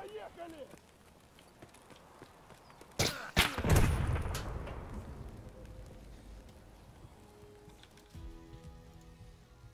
Поехали!